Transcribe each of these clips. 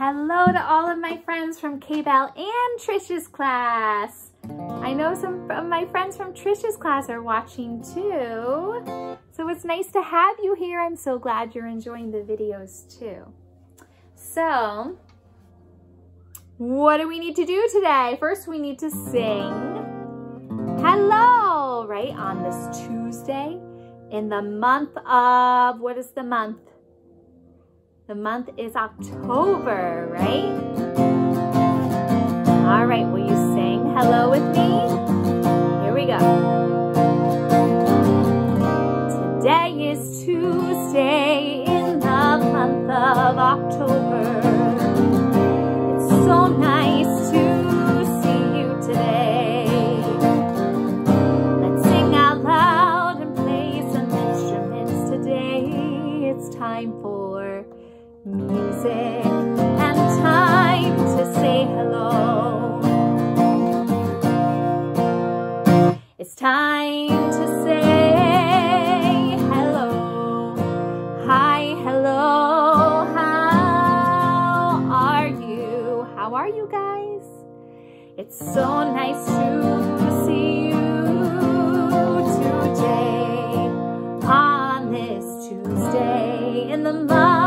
Hello to all of my friends from K-Bell and Tricia's class. I know some of my friends from Tricia's class are watching too. So it's nice to have you here. I'm so glad you're enjoying the videos too. So, what do we need to do today? First, we need to sing hello, right? On this Tuesday in the month of, what is the month? The month is October, right? All right, will you sing hello with me? Here we go. Today is Tuesday in the month of October. It's so nice time to say hello. It's time to say hello. Hi, hello. How are you? How are you guys? It's so nice to see you today on this Tuesday in the month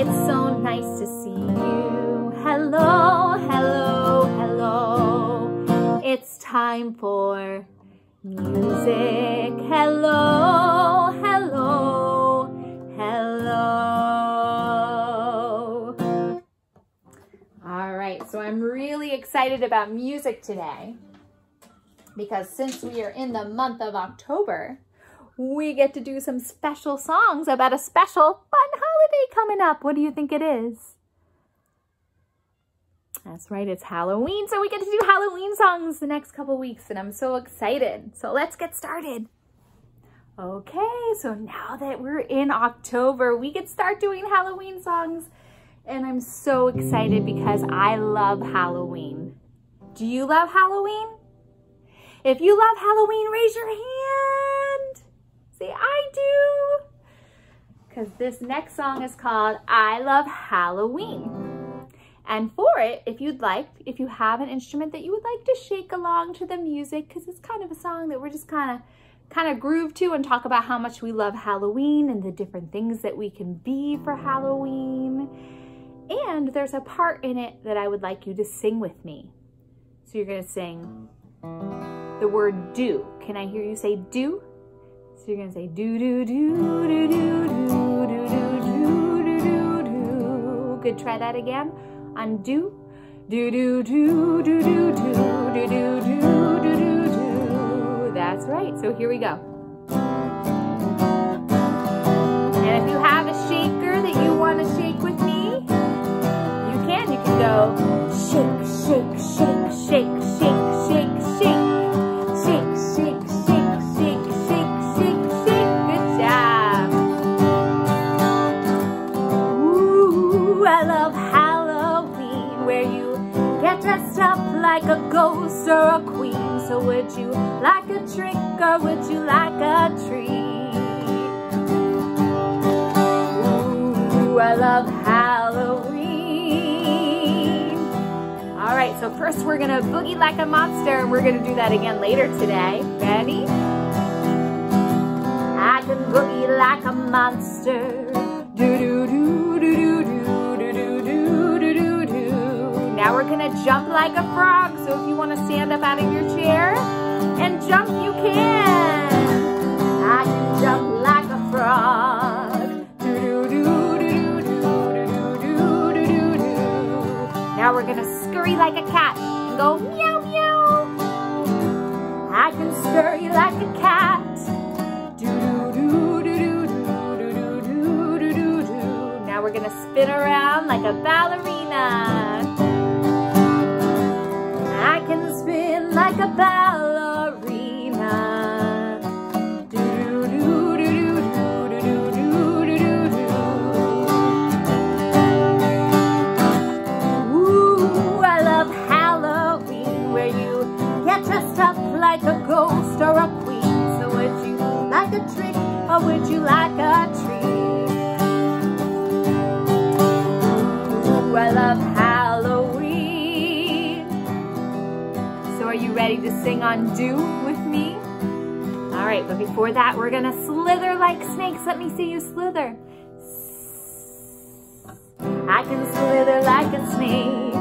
It's so nice to see you. Hello, hello, hello. It's time for music. Hello, hello, hello. All right, so I'm really excited about music today because since we are in the month of October, we get to do some special songs about a special fun holiday coming up. What do you think it is? That's right, it's Halloween, so we get to do Halloween songs the next couple weeks, and I'm so excited. So let's get started. Okay, so now that we're in October, we can start doing Halloween songs, and I'm so excited because I love Halloween. Do you love Halloween? If you love Halloween, raise your hand. Say, I do. Because this next song is called I Love Halloween. And for it, if you'd like, if you have an instrument that you would like to shake along to the music, because it's kind of a song that we're just kind of kind of groove to and talk about how much we love Halloween and the different things that we can be for Halloween. And there's a part in it that I would like you to sing with me. So you're to sing the word do. Can I hear you say do? So you're gonna say do do do do do do do do do do do do. Good. Try that again. On do do do do do do do do do do do do. That's right. So here we go. And if you have a shaker that you want to shake with me, you can. You can go shake, shake, shake, shake, shake. Shake, or a queen. So would you like a trick or would you like a treat? Ooh, I love Halloween. All right, so first we're gonna boogie like a monster and we're gonna do that again later today. Ready? I can boogie like a monster. Now we're gonna jump like a frog. So if you wanna stand up out of your chair and jump, you can. To sing on Do with me? All right, but before that, we're gonna slither like snakes. Let me see you slither. I can slither like a snake.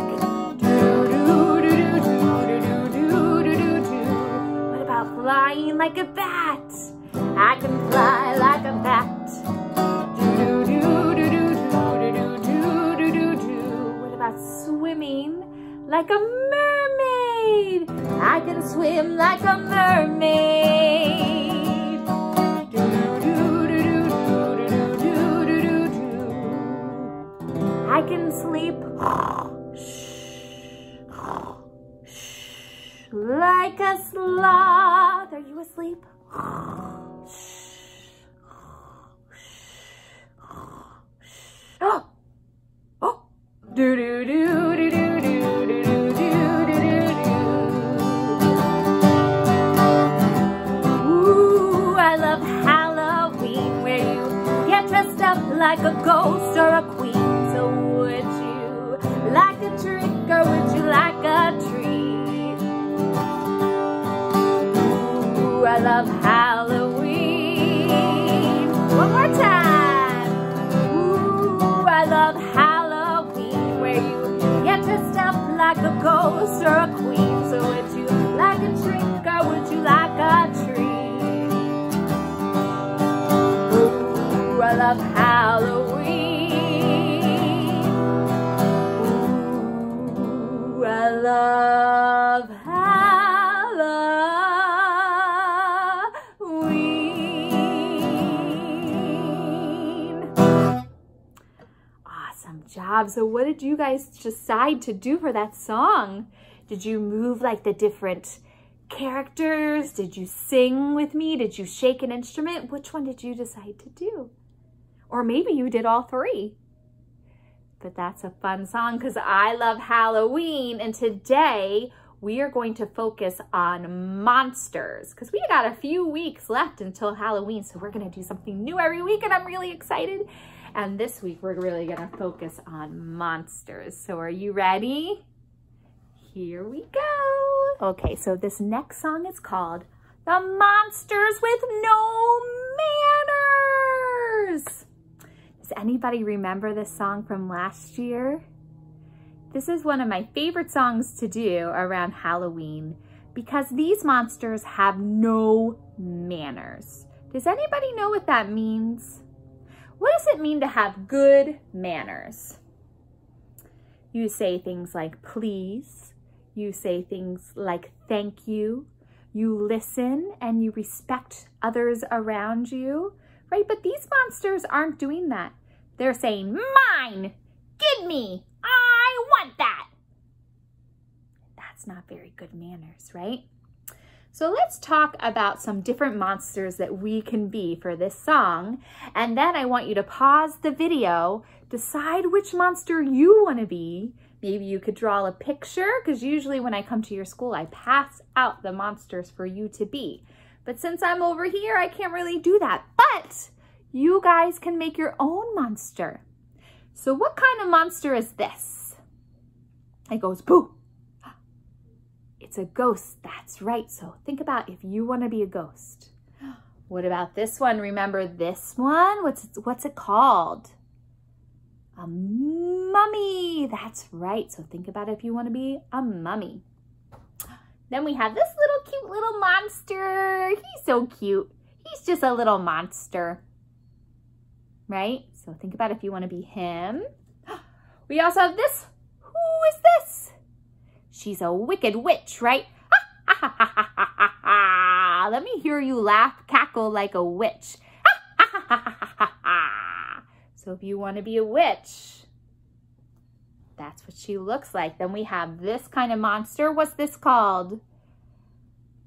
What about flying like a bat? I can fly like a bat. What about swimming like a mermaid? I can swim like a mermaid. I can sleep like a sloth. Are you asleep? Love Halloween. Ooh, I love Halloween. Awesome job. So what did you guys decide to do for that song? Did you move like the different characters? Did you sing with me? Did you shake an instrument? Which one did you decide to do? Or maybe you did all three. But that's a fun song because I love Halloween. And today we are going to focus on monsters because we got a few weeks left until Halloween. So we're going to do something new every week and I'm really excited. And this week we're really going to focus on monsters. So are you ready? Here we go. Okay, so this next song is called The Monsters with No Manners. Does anybody remember this song from last year? This is one of my favorite songs to do around Halloween because these monsters have no manners. Does anybody know what that means? What does it mean to have good manners? You say things like please. You say things like thank you. You listen and you respect others around you, right? But these monsters aren't doing that. They're saying, mine, give me, I want that. That's not very good manners, right? So let's talk about some different monsters that we can be for this song. And then I want you to pause the video, decide which monster you want to be. Maybe you could draw a picture because usually when I come to your school, I pass out the monsters for you to be. But since I'm over here, I can't really do that. But you guys can make your own monster. So what kind of monster is this? It goes boo. It's a ghost, that's right. So think about if you want to be a ghost. What about this one? Remember this one? What's it, what's it called? A mummy, that's right. So think about if you want to be a mummy. Then we have this little cute little monster. He's so cute. He's just a little monster right? So think about if you want to be him. We also have this. Who is this? She's a wicked witch, right? Let me hear you laugh, cackle like a witch. so if you want to be a witch, that's what she looks like. Then we have this kind of monster. What's this called?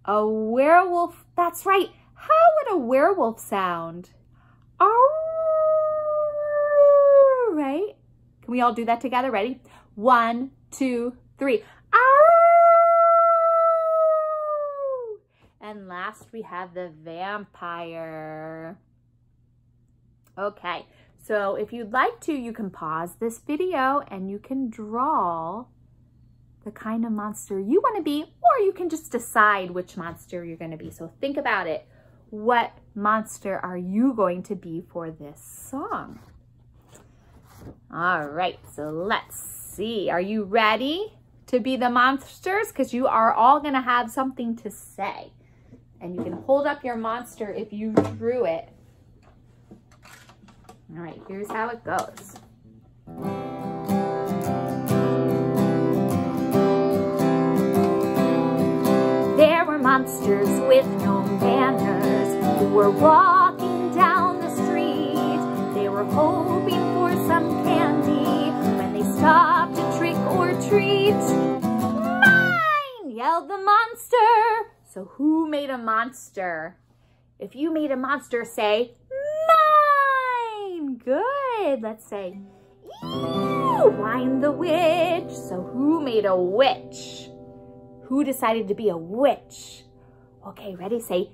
A werewolf. That's right. How would a werewolf sound? Oh right? Can we all do that together? Ready? One, two, three. Ow! And last we have the vampire. Okay, so if you'd like to, you can pause this video and you can draw the kind of monster you want to be, or you can just decide which monster you're going to be. So think about it. What monster are you going to be for this song? All right, so let's see. Are you ready to be the monsters? Because you are all going to have something to say. And you can hold up your monster if you drew it. All right, here's how it goes. There were monsters with no manners who were walking down the street. They were for some candy when they stopped to trick or treat. Mine! yelled the monster. So who made a monster? If you made a monster, say, mine! Good. Let's say, ew, whined the witch. So who made a witch? Who decided to be a witch? Okay, ready? Say,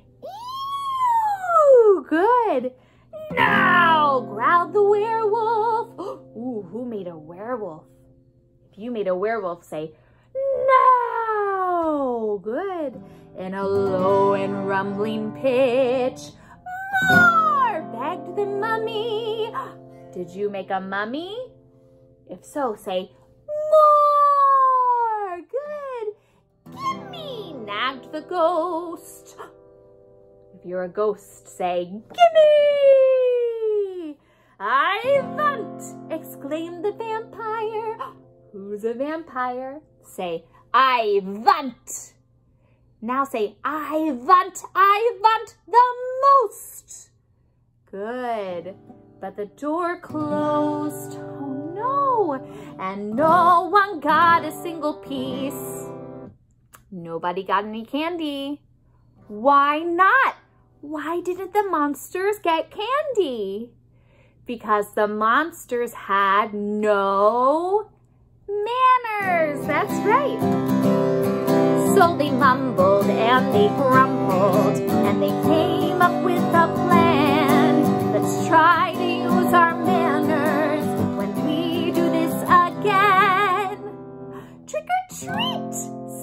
ew, good. Now, growled the werewolf. Who made a werewolf? If you made a werewolf, say, no, good. In a low and rumbling pitch, more, begged the mummy. Did you make a mummy? If so, say, more, good. Gimme, nagged the ghost. If you're a ghost, say, gimme. I want, exclaimed the vampire. Who's a vampire? Say, I want. Now say, I want, I want the most. Good. But the door closed. Oh no. And no one got a single piece. Nobody got any candy. Why not? Why didn't the monsters get candy? Because the monsters had no manners. That's right. So they mumbled and they grumbled and they came up with a plan. Let's try to use our manners when we do this again. Trick or treat,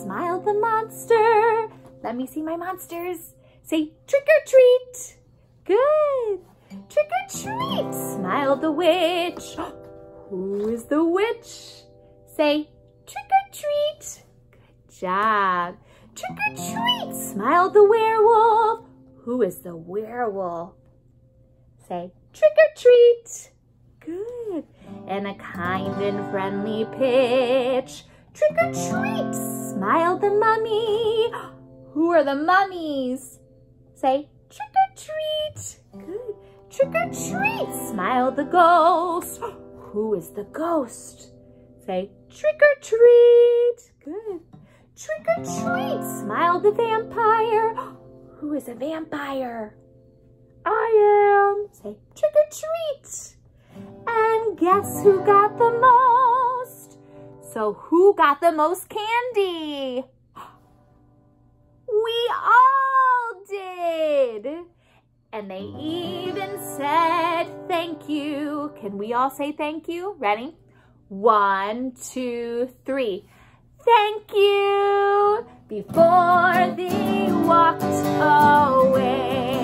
smiled the monster. Let me see my monsters. Say trick or treat. Good. Trick or treat, smiled the witch. Who is the witch? Say trick or treat. Good job. Trick or treat, smiled the werewolf. Who is the werewolf? Say trick or treat. Good. And a kind and friendly pitch. Trick or treat, smiled the mummy. Who are the mummies? Say trick or treat. Trick or treat, smiled the ghost. Who is the ghost? Say trick or treat. Good. Trick or treat, smiled the vampire. Who is a vampire? I am. Say trick or treat. And guess who got the most? So who got the most candy? We all did. And they even said thank you. Can we all say thank you? Ready? One, two, three. Thank you before they walked away.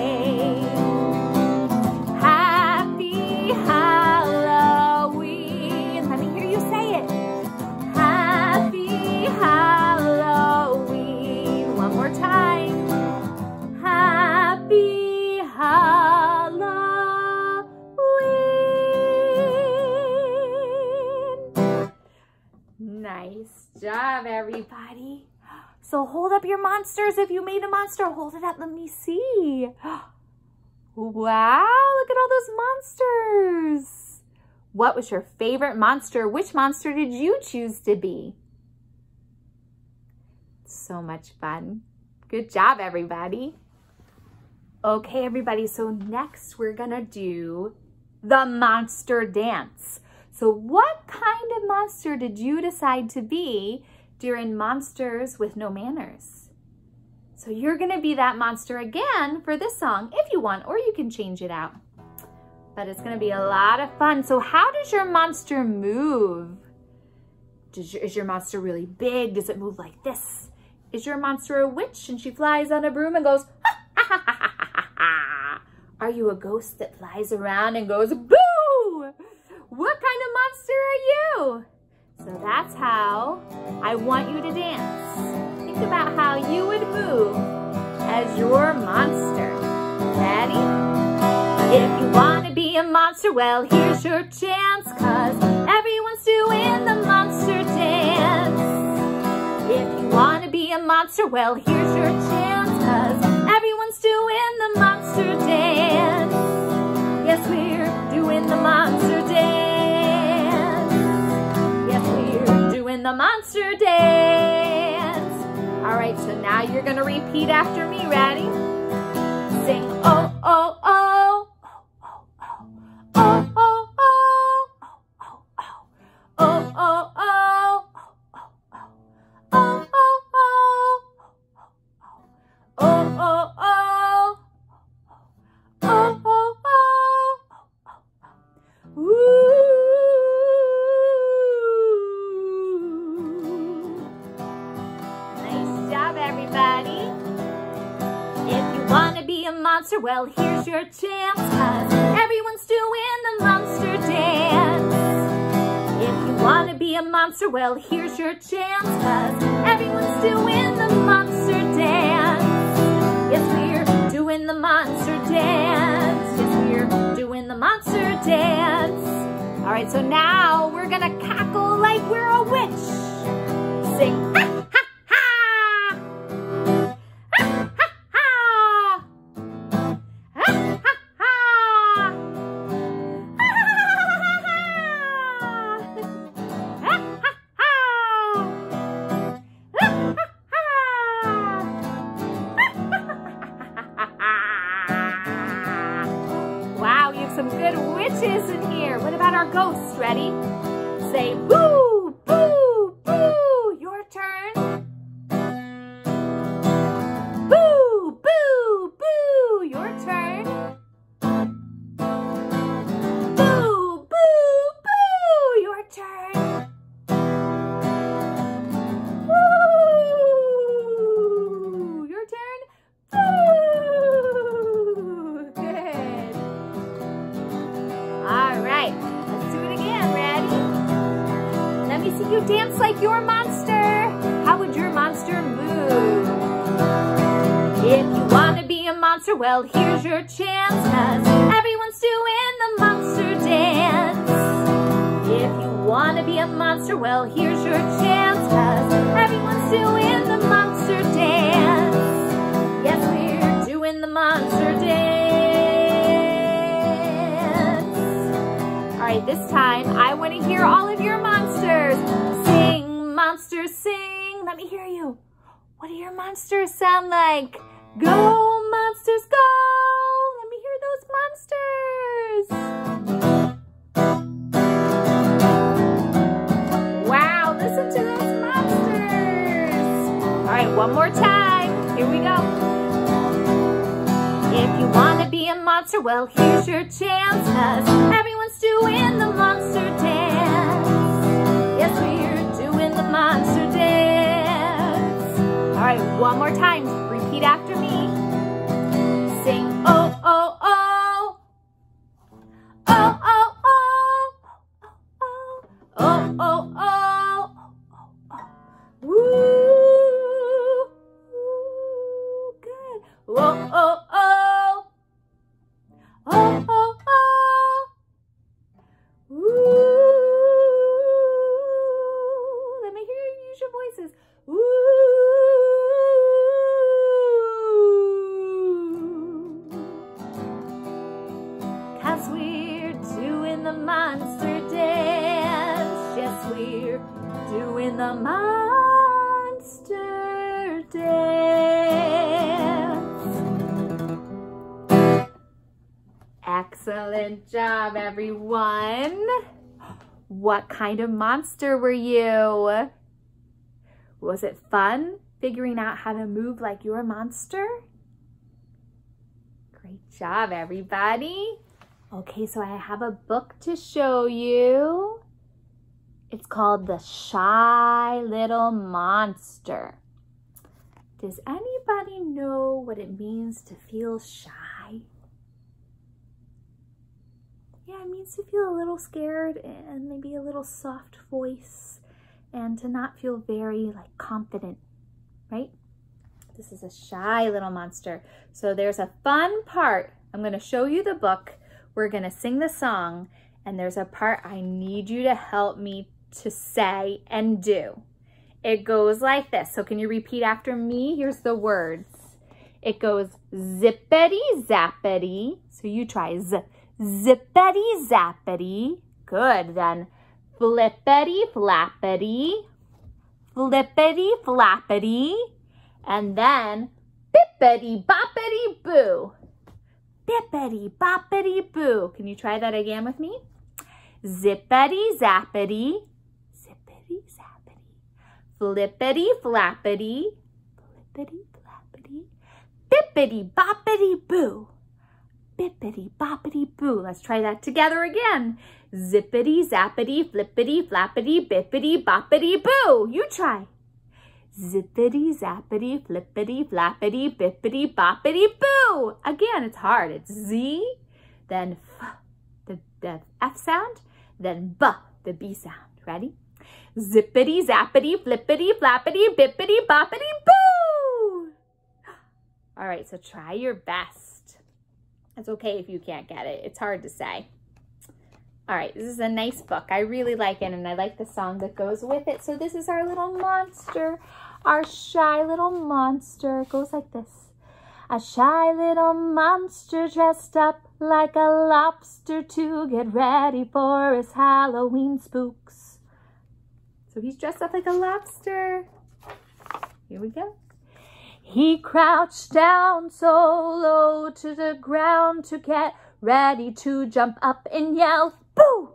Nice job, everybody. So hold up your monsters. If you made a monster, hold it up. Let me see. Wow, look at all those monsters. What was your favorite monster? Which monster did you choose to be? So much fun. Good job, everybody. Okay, everybody, so next we're gonna do the monster dance. So what kind of monster did you decide to be during Monsters with No Manners? So you're gonna be that monster again for this song if you want, or you can change it out. but it's to be a lot of fun. So how does your monster move? Your, is your monster really big? Does it move like this? Is your monster a witch and she flies on a broom and goes, ha, ha, ha, ha, ha, ha. Are you a ghost that flies around and goes, boo? What kind of monster are you? So that's how I want you to dance. Think about how you would move as your monster. Ready? If you want to be a monster, well, here's your chance, cause everyone's doing the monster dance. If you want to be a monster, well, here's your chance, cause everyone's doing the monster dance. Yes, we're doing the monster monster dance. All right, so now you're gonna repeat after me, ready? Sing, oh, oh. Well, here's your chance, cause everyone's doing the monster dance. If you want to be a monster, well, here's your chance, cause everyone's doing the monster dance. Yes, we're doing the monster dance. Yes, we're doing the monster dance. All right, so now we're gonna cackle like we're you dance like your monster. How would your monster move? If you want to be a monster, well, here's your chance, cause everyone's doing the monster dance. If you want to be a monster, well, here's your chance, cause everyone's doing the monster dance. Yes, we're doing the monster dance. Right, this time I want to hear all of your monsters. Sing, monsters, sing. Let me hear you. What do your monsters sound like? Go, monsters, go! Let me hear those monsters. Wow, listen to those monsters. All right, one more time. Here we go. If you want to be a monster, well, here's your chance, cause everyone's doing the monster dance. Yes, we're doing the monster dance. All right, one more time. We're doing the monster dance. Excellent job, everyone. What kind of monster were you? Was it fun figuring out how to move like your monster? Great job, everybody. Okay, so I have a book to show you. It's called The Shy Little Monster. Does anybody know what it means to feel shy? Yeah, it means to feel a little scared and maybe a little soft voice and to not feel very like confident, right? This is a shy little monster. So there's a fun part. I'm to show you the book we're to sing the song, and there's a part I need you to help me to say and do. It goes like this. So can you repeat after me? Here's the words. It goes zippity zappity. So you try z zippity zappity. Good. Then flippity flappity. Flippity flappity. And then bippity boppity boo bippity boppity boo. Can you try that again with me? Zippity zappity, flippity flappity, flippity flappity, bippity boppity boo, bippity boppity boo. Let's try that together again. Zippity zappity, flippity flappity, bippity boppity boo. You try. Zippity, zappity, flippity, flappity, bippity, boppity, boo. Again, it's hard. It's Z, then F, the, the F sound, then B, the B sound. Ready? Zippity, zappity, flippity, flappity, bippity, boppity, boo. All right, so try your best. It's okay if you can't get it. It's hard to say. All right, this is a nice book. I really like it, and I like the song that goes with it. So this is our little monster, our shy little monster. Goes like this. A shy little monster dressed up like a lobster to get ready for his Halloween spooks. So he's dressed up like a lobster. Here we go. He crouched down so low to the ground to get ready to jump up and yell, Boo!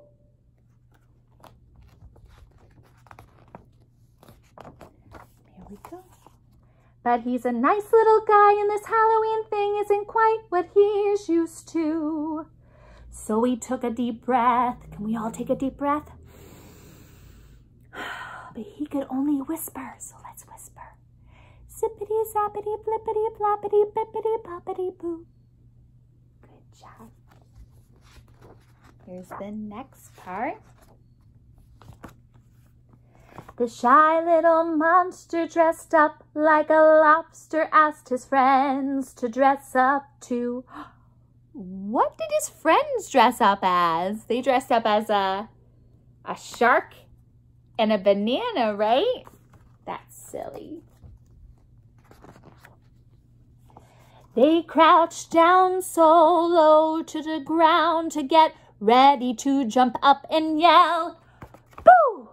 Here we go. But he's a nice little guy and this Halloween thing isn't quite what he is used to. So he took a deep breath. Can we all take a deep breath? But he could only whisper, so let's whisper. Zippity zappity flippity floppity bippity boppity boo. Good job. Here's the next part. The shy little monster dressed up like a lobster asked his friends to dress up too. What did his friends dress up as? They dressed up as a, a shark and a banana, right? That's silly. They crouched down so low to the ground to get ready to jump up and yell, Boo!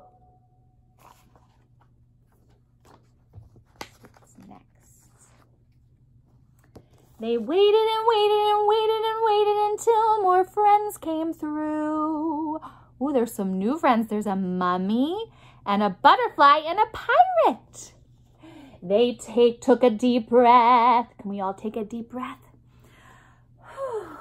What's next? They waited and waited and waited and waited until more friends came through. Ooh, there's some new friends. There's a mummy and a butterfly and a pirate. They take took a deep breath. Can we all take a deep breath?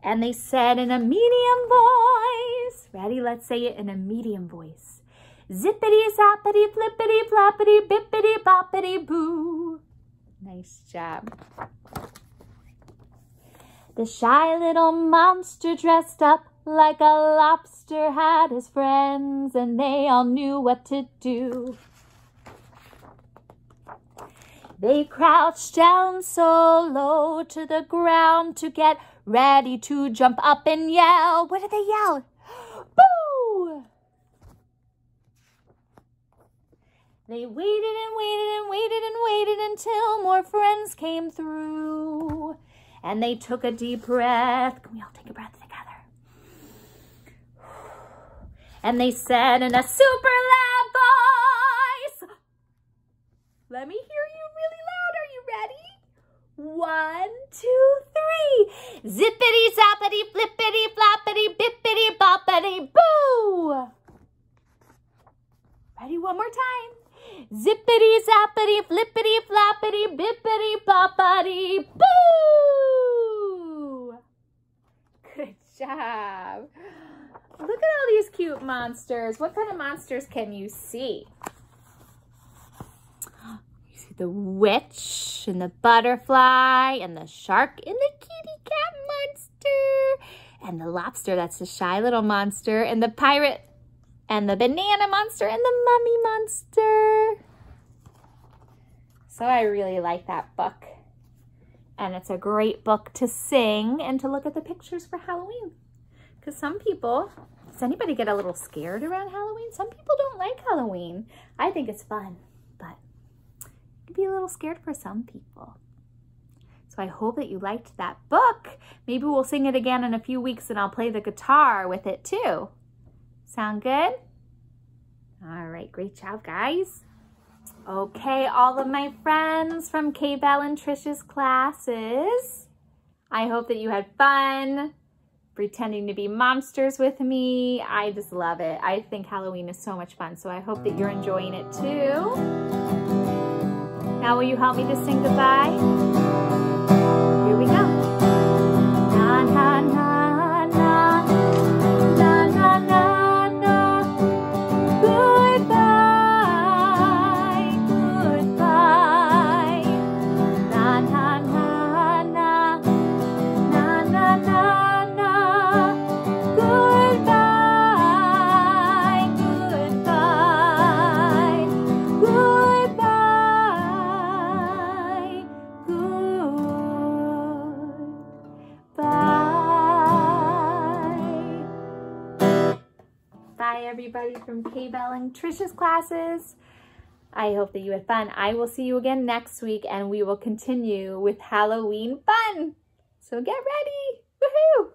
And they said in a medium voice, ready? Let's say it in a medium voice. Zippity zappity flippity floppity bippity boppity boo. Nice job. The shy little monster dressed up like a lobster had his friends and they all knew what to do. They crouched down so low to the ground to get ready to jump up and yell. What did they yell? Boo! They waited and waited and waited and waited until more friends came through. And they took a deep breath. Can we all take a breath together? And they said in a super loud voice, let me hear you really loud. Are you ready? One, two, three. Zippity zappity flippity floppity bippity boppity boo. Ready one more time. Zippity zappity flippity floppity bippity boppity boo. Good job. Look at all these cute monsters. Can you see? You see the witch and the butterfly and the shark and the kitty cat monster and the lobster. That's the shy little monster and the pirate and the banana monster and the mummy monster. So I really like that book. And it's a great book to sing and to look at the pictures for Halloween. Because some people, does anybody get a little scared around Halloween? Some people don't like Halloween. I think it's fun, but it can be a little scared for some people. So I hope that you liked that book. Maybe we'll sing it again in a few weeks and I'll play the guitar with it too. Sound good? All right, great job, guys. Okay, all of my friends from K-Bell and Tricia's classes, I hope that you had fun pretending to be monsters with me. I just love it. I think Halloween is so much fun, so I hope that you're enjoying it too. Now will you help me to sing goodbye? Tricia's classes. I hope that you had fun. I will see you again next week and we will continue with Halloween fun. So get ready. Woohoo!